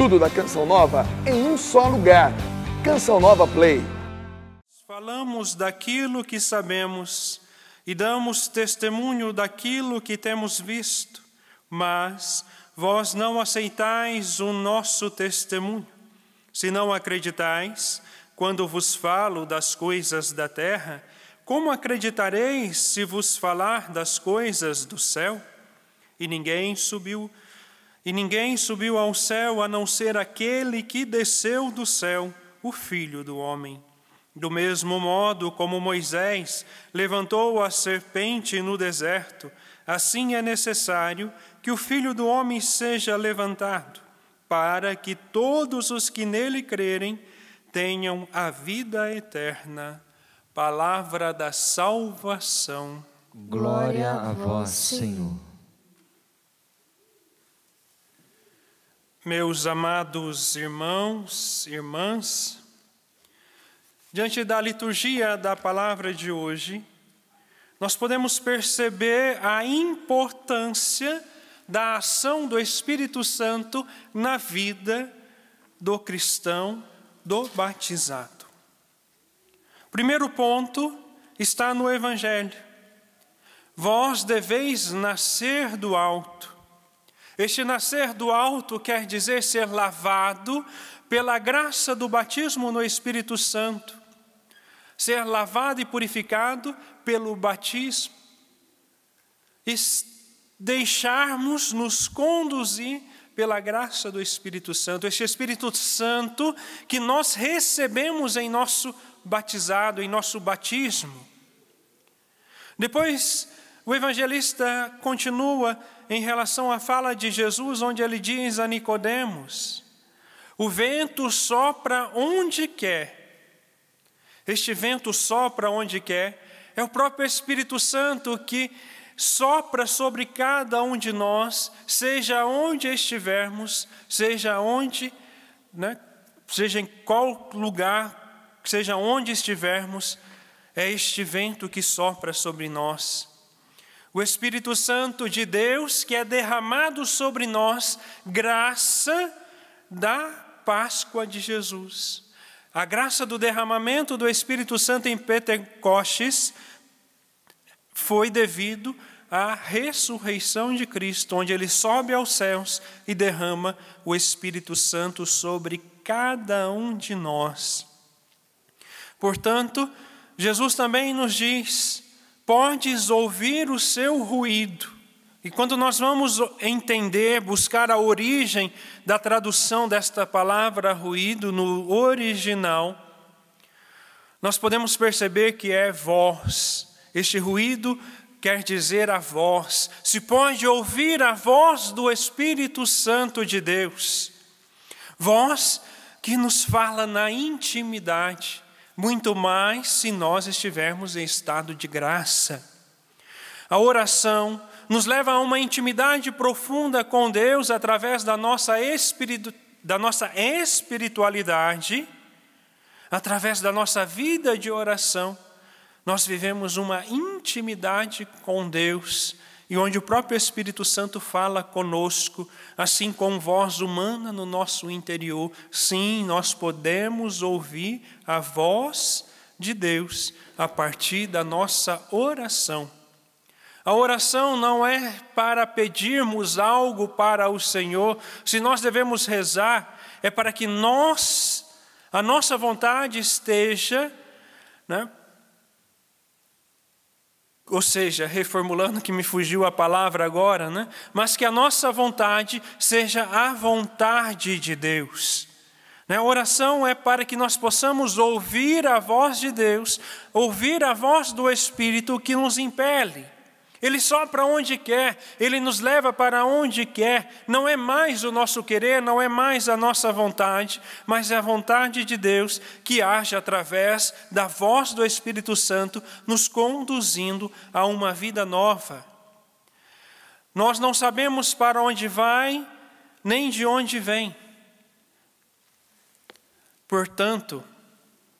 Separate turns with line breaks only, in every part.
Tudo da Canção Nova em um só lugar. Canção Nova Play.
Falamos daquilo que sabemos e damos testemunho daquilo que temos visto, mas vós não aceitais o nosso testemunho. Se não acreditais, quando vos falo das coisas da terra, como acreditareis se vos falar das coisas do céu? E ninguém subiu, e ninguém subiu ao céu a não ser aquele que desceu do céu, o Filho do homem. Do mesmo modo como Moisés levantou a serpente no deserto, assim é necessário que o Filho do homem seja levantado, para que todos os que nele crerem tenham a vida eterna. Palavra da salvação.
Glória a vós, Senhor.
Meus amados irmãos, irmãs, diante da liturgia da palavra de hoje, nós podemos perceber a importância da ação do Espírito Santo na vida do cristão do batizado. Primeiro ponto está no Evangelho. Vós deveis nascer do alto. Este nascer do alto quer dizer ser lavado pela graça do batismo no Espírito Santo, ser lavado e purificado pelo batismo, e deixarmos nos conduzir pela graça do Espírito Santo, este Espírito Santo que nós recebemos em nosso batizado, em nosso batismo. Depois, o evangelista continua em relação à fala de Jesus, onde ele diz a Nicodemos: O vento sopra onde quer. Este vento sopra onde quer. É o próprio Espírito Santo que sopra sobre cada um de nós, seja onde estivermos, seja onde, né, seja em qual lugar, seja onde estivermos, é este vento que sopra sobre nós. O Espírito Santo de Deus que é derramado sobre nós, graça da Páscoa de Jesus. A graça do derramamento do Espírito Santo em Pentecostes foi devido a ressurreição de Cristo, onde ele sobe aos céus e derrama o Espírito Santo sobre cada um de nós. Portanto, Jesus também nos diz: podes ouvir o seu ruído. E quando nós vamos entender, buscar a origem da tradução desta palavra ruído no original, nós podemos perceber que é voz. Este ruído quer dizer a voz, se pode ouvir a voz do Espírito Santo de Deus, voz que nos fala na intimidade, muito mais se nós estivermos em estado de graça. A oração nos leva a uma intimidade profunda com Deus através da nossa, espiritu, da nossa espiritualidade, através da nossa vida de oração nós vivemos uma intimidade com Deus e onde o próprio Espírito Santo fala conosco, assim com voz humana no nosso interior. Sim, nós podemos ouvir a voz de Deus a partir da nossa oração. A oração não é para pedirmos algo para o Senhor, se nós devemos rezar, é para que nós, a nossa vontade esteja né, ou seja, reformulando que me fugiu a palavra agora, né? mas que a nossa vontade seja a vontade de Deus. Né? A oração é para que nós possamos ouvir a voz de Deus, ouvir a voz do Espírito que nos impele. Ele sopra onde quer, ele nos leva para onde quer. Não é mais o nosso querer, não é mais a nossa vontade, mas é a vontade de Deus que age através da voz do Espírito Santo, nos conduzindo a uma vida nova. Nós não sabemos para onde vai, nem de onde vem. Portanto,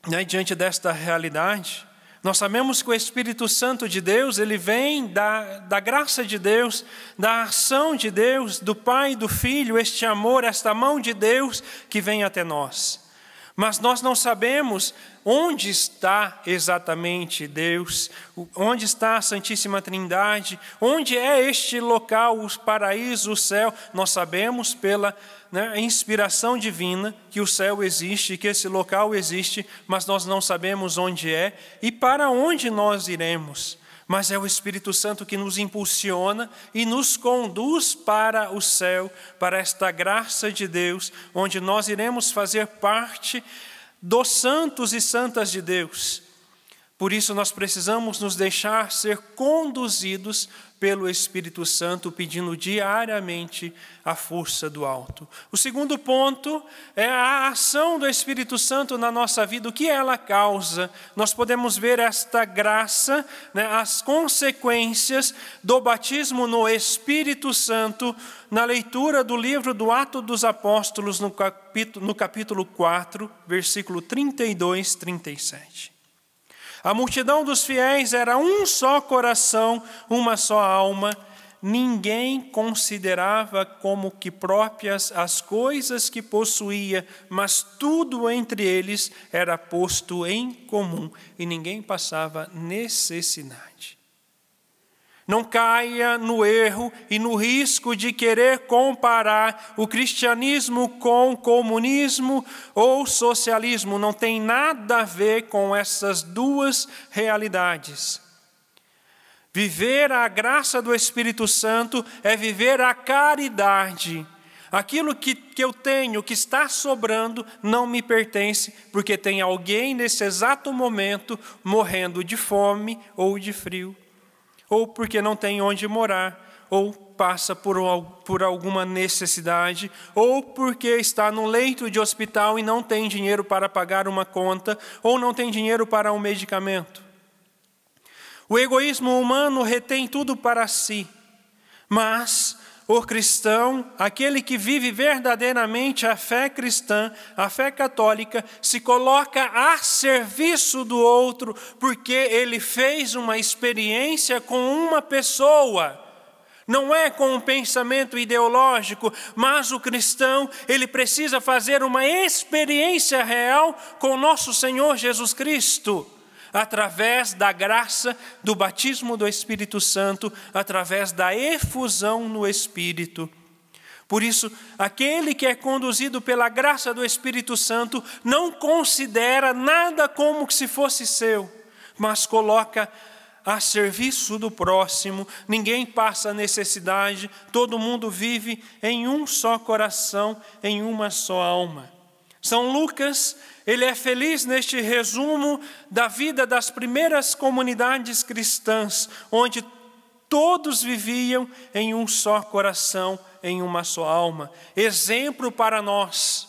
né, diante desta realidade, Nós sabemos que o Espírito Santo de Deus, ele vem da, da graça de Deus, da ação de Deus, do Pai e do Filho, este amor, esta mão de Deus que vem até nós. Mas nós não sabemos onde está exatamente Deus, onde está a Santíssima Trindade, onde é este local, o paraíso, o céu. Nós sabemos pela né, inspiração divina que o céu existe, que esse local existe, mas nós não sabemos onde é e para onde nós iremos mas é o Espírito Santo que nos impulsiona e nos conduz para o céu, para esta graça de Deus, onde nós iremos fazer parte dos santos e santas de Deus. Por isso, nós precisamos nos deixar ser conduzidos pelo Espírito Santo, pedindo diariamente a força do alto. O segundo ponto é a ação do Espírito Santo na nossa vida, o que ela causa. Nós podemos ver esta graça, né, as consequências do batismo no Espírito Santo, na leitura do livro do Ato dos Apóstolos, no capítulo, no capítulo 4, versículo 32, 37. A multidão dos fiéis era um só coração, uma só alma. Ninguém considerava como que próprias as coisas que possuía, mas tudo entre eles era posto em comum e ninguém passava necessidade. Não caia no erro e no risco de querer comparar o cristianismo com comunismo ou socialismo. Não tem nada a ver com essas duas realidades. Viver a graça do Espírito Santo é viver a caridade. Aquilo que, que eu tenho, que está sobrando, não me pertence, porque tem alguém nesse exato momento morrendo de fome ou de frio ou porque não tem onde morar, ou passa por, por alguma necessidade, ou porque está no leito de hospital e não tem dinheiro para pagar uma conta, ou não tem dinheiro para um medicamento. O egoísmo humano retém tudo para si, mas o cristão, aquele que vive verdadeiramente a fé cristã, a fé católica, se coloca a serviço do outro, porque ele fez uma experiência com uma pessoa. Não é com um pensamento ideológico, mas o cristão, ele precisa fazer uma experiência real com nosso Senhor Jesus Cristo através da graça do batismo do Espírito Santo, através da efusão no Espírito. Por isso, aquele que é conduzido pela graça do Espírito Santo não considera nada como se fosse seu, mas coloca a serviço do próximo, ninguém passa necessidade, todo mundo vive em um só coração, em uma só alma. São Lucas ele é feliz neste resumo da vida das primeiras comunidades cristãs, onde todos viviam em um só coração, em uma só alma. Exemplo para nós.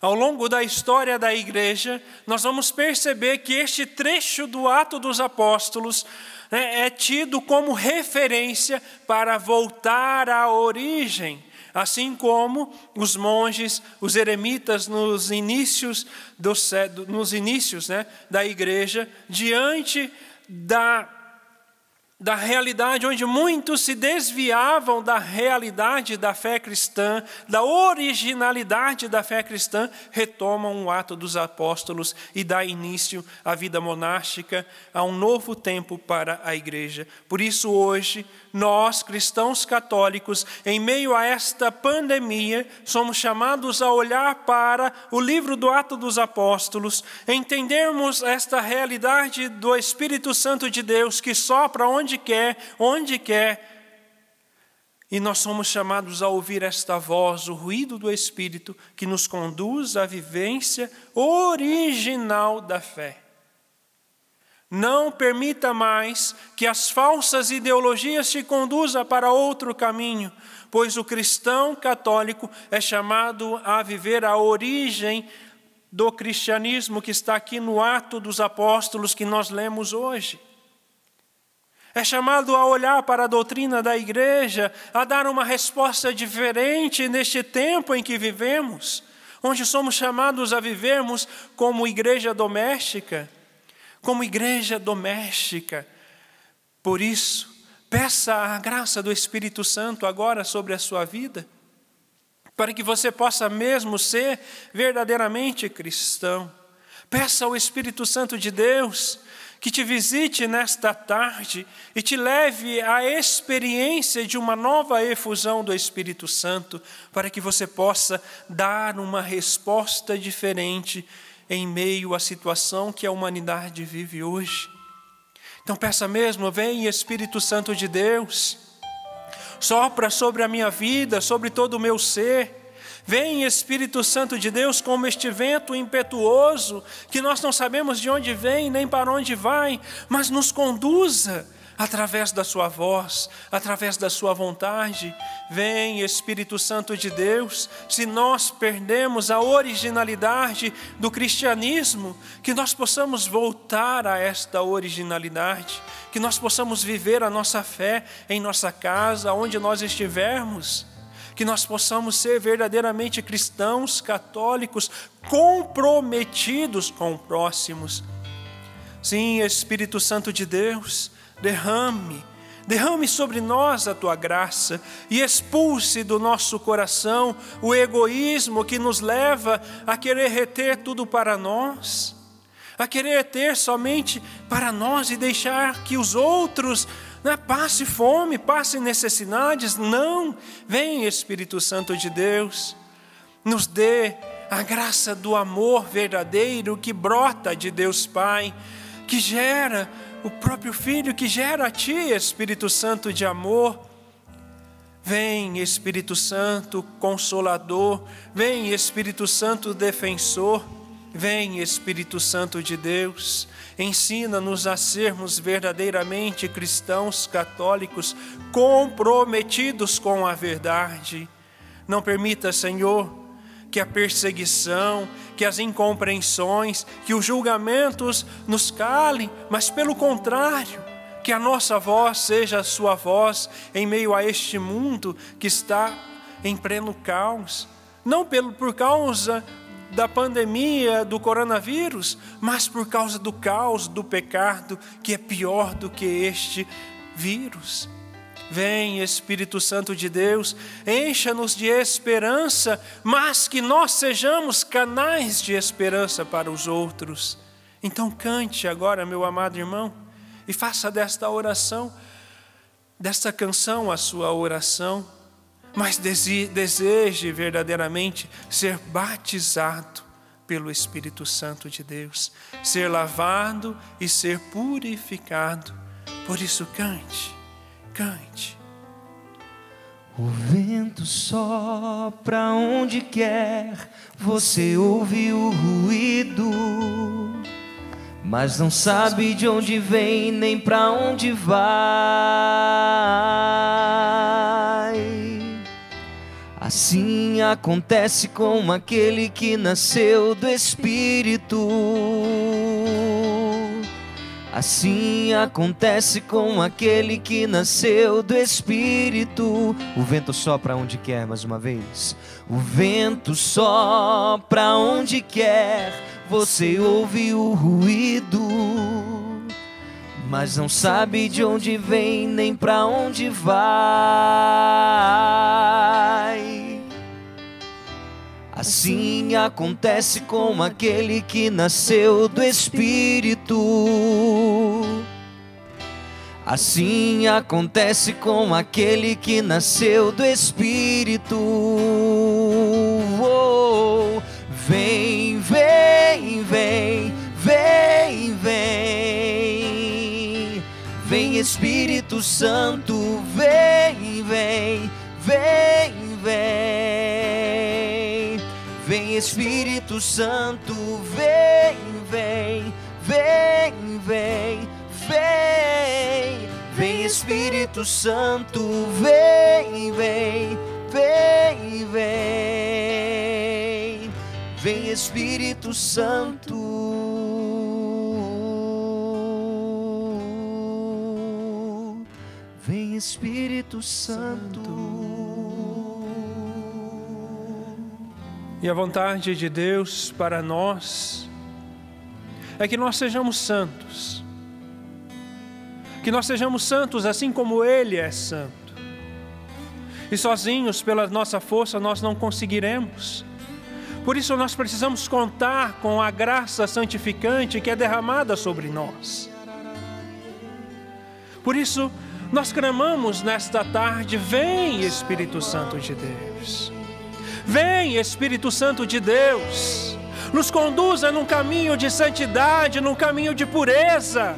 Ao longo da história da igreja, nós vamos perceber que este trecho do Ato dos Apóstolos né, é tido como referência para voltar à origem Assim como os monges, os eremitas nos inícios, do, nos inícios né, da igreja, diante da da realidade onde muitos se desviavam da realidade da fé cristã, da originalidade da fé cristã, retomam o ato dos apóstolos e dá início à vida monástica, a um novo tempo para a igreja. Por isso, hoje, nós, cristãos católicos, em meio a esta pandemia, somos chamados a olhar para o livro do Ato dos Apóstolos, entendermos esta realidade do Espírito Santo de Deus que sopra onde quer, onde quer. E nós somos chamados a ouvir esta voz, o ruído do Espírito, que nos conduz à vivência original da fé. Não permita mais que as falsas ideologias te conduzam para outro caminho, pois o cristão católico é chamado a viver a origem do cristianismo que está aqui no Ato dos Apóstolos que nós lemos hoje. É chamado a olhar para a doutrina da igreja, a dar uma resposta diferente neste tempo em que vivemos, onde somos chamados a vivermos como igreja doméstica como igreja doméstica. Por isso, peça a graça do Espírito Santo agora sobre a sua vida, para que você possa mesmo ser verdadeiramente cristão. Peça ao Espírito Santo de Deus que te visite nesta tarde e te leve à experiência de uma nova efusão do Espírito Santo, para que você possa dar uma resposta diferente em meio à situação que a humanidade vive hoje. Então peça mesmo, vem Espírito Santo de Deus, sopra sobre a minha vida, sobre todo o meu ser, Vem Espírito Santo de Deus como este vento impetuoso, que nós não sabemos de onde vem nem para onde vai, mas nos conduza através da Sua voz, através da Sua vontade. Vem Espírito Santo de Deus, se nós perdemos a originalidade do cristianismo, que nós possamos voltar a esta originalidade, que nós possamos viver a nossa fé em nossa casa, onde nós estivermos que nós possamos ser verdadeiramente cristãos, católicos, comprometidos com próximos. Sim, Espírito Santo de Deus, derrame, derrame sobre nós a tua graça e expulse do nosso coração o egoísmo que nos leva a querer reter tudo para nós, a querer ter somente para nós e deixar que os outros não é passe fome, passe necessidades, não. Vem Espírito Santo de Deus, nos dê a graça do amor verdadeiro que brota de Deus Pai, que gera o próprio Filho, que gera a Ti, Espírito Santo de amor. Vem Espírito Santo Consolador, vem Espírito Santo Defensor, vem Espírito Santo de Deus Ensina-nos a sermos verdadeiramente cristãos católicos, comprometidos com a verdade. Não permita, Senhor, que a perseguição, que as incompreensões, que os julgamentos nos calem, mas pelo contrário, que a nossa voz seja a sua voz em meio a este mundo que está em pleno caos. Não pelo, por causa da pandemia do coronavírus, mas por causa do caos do pecado, que é pior do que este vírus. Vem, Espírito Santo de Deus, encha-nos de esperança, mas que nós sejamos canais de esperança para os outros. Então cante agora, meu amado irmão, e faça desta oração, desta canção a sua oração mas deseje verdadeiramente ser batizado pelo Espírito Santo de Deus, ser lavado e ser purificado. Por isso, cante, cante.
O vento sopra onde quer, você ouve o ruído, mas não sabe de onde vem nem para onde vai. Assim acontece com aquele que nasceu do Espírito. Assim acontece com aquele que nasceu do Espírito. O vento sopra onde quer, mais uma vez. O vento sopra onde quer, você ouve o ruído, mas não sabe de onde vem nem para onde vai. Assim acontece com aquele que nasceu do Espírito. Assim acontece com aquele que nasceu do Espírito. Oh, vem, vem, vem, vem, vem. Vem Espírito Santo, vem, vem, vem. Espírito Santo, vem, vem, vem, vem, vem. Vem Espírito Santo, vem, vem, vem, vem. Vem Espírito Santo. Vem Espírito Santo.
E a vontade de Deus para nós é que nós sejamos santos. Que nós sejamos santos assim como Ele é santo. E sozinhos, pela nossa força, nós não conseguiremos. Por isso, nós precisamos contar com a graça santificante que é derramada sobre nós. Por isso, nós clamamos nesta tarde: Vem, Espírito Santo de Deus. Vem, Espírito Santo de Deus. Nos conduza num caminho de santidade, num caminho de pureza.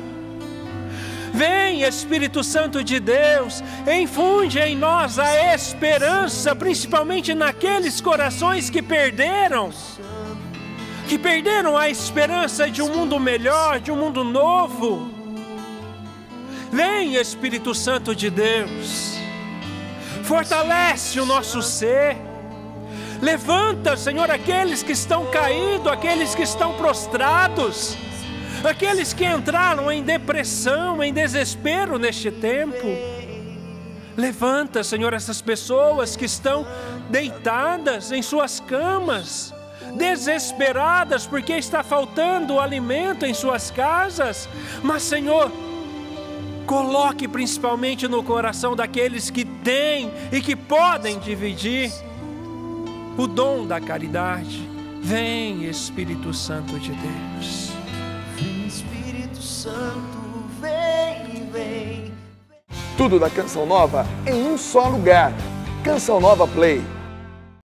Vem, Espírito Santo de Deus, infunde em nós a esperança, principalmente naqueles corações que perderam, que perderam a esperança de um mundo melhor, de um mundo novo. Vem, Espírito Santo de Deus, fortalece o nosso ser. Levanta, Senhor, aqueles que estão caídos, aqueles que estão prostrados, aqueles que entraram em depressão, em desespero neste tempo. Levanta, Senhor, essas pessoas que estão deitadas em suas camas, desesperadas porque está faltando alimento em suas casas. Mas, Senhor, Coloque principalmente no coração daqueles que têm e que podem dividir o dom da caridade. Vem, Espírito Santo de Deus.
Vem, Espírito Santo, vem, vem.
Tudo da Canção Nova em um só lugar. Canção Nova Play.